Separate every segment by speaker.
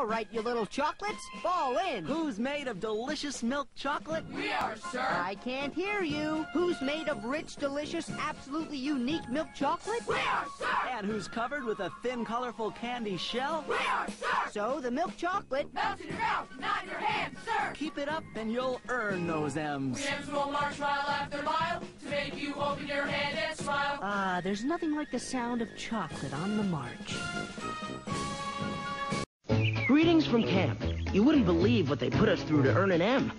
Speaker 1: All right, you little chocolates, fall in.
Speaker 2: Who's made of delicious milk chocolate?
Speaker 3: We are, sir.
Speaker 1: I can't hear you. Who's made of rich, delicious, absolutely unique milk chocolate?
Speaker 3: We are, sir.
Speaker 2: And who's covered with a thin, colorful candy shell?
Speaker 3: We are, sir.
Speaker 1: So the milk chocolate.
Speaker 3: Melts in your mouth, not in your hand, sir.
Speaker 2: Keep it up and you'll earn those M's.
Speaker 3: We M's will march mile after mile to make you open your hand and smile.
Speaker 1: Ah, there's nothing like the sound of chocolate on the march.
Speaker 4: From camp. You wouldn't believe what they put us through to earn an M.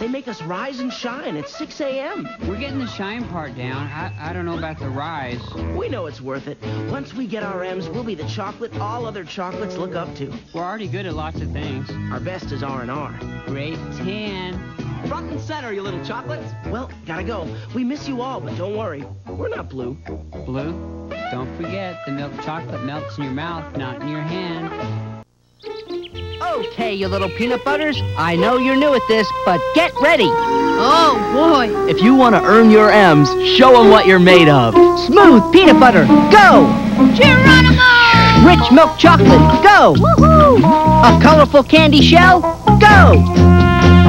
Speaker 4: They make us rise and shine at 6 a.m.
Speaker 5: We're getting the shine part down. I, I don't know about the rise.
Speaker 4: We know it's worth it. Once we get our M's, we'll be the chocolate all other chocolates look up to.
Speaker 5: We're already good at lots of things.
Speaker 4: Our best is R&R.
Speaker 5: Great 10.
Speaker 2: Front and center, you little chocolates.
Speaker 4: Well, gotta go. We miss you all, but don't worry. We're not blue.
Speaker 5: Blue? Don't forget, the milk chocolate melts in your mouth, not in your hand.
Speaker 1: Okay, you little peanut butters. I know you're new at this, but get ready.
Speaker 6: Oh, boy.
Speaker 2: If you want to earn your M's, show them what you're made of.
Speaker 1: Smooth peanut butter, go!
Speaker 6: Geronimo!
Speaker 1: Rich milk chocolate, go! A colorful candy shell, go!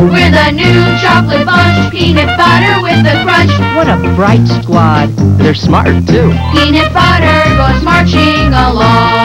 Speaker 6: We're the new chocolate bunch. Peanut butter with a crunch.
Speaker 1: What a bright squad.
Speaker 2: They're smart, too.
Speaker 6: Peanut butter goes marching along.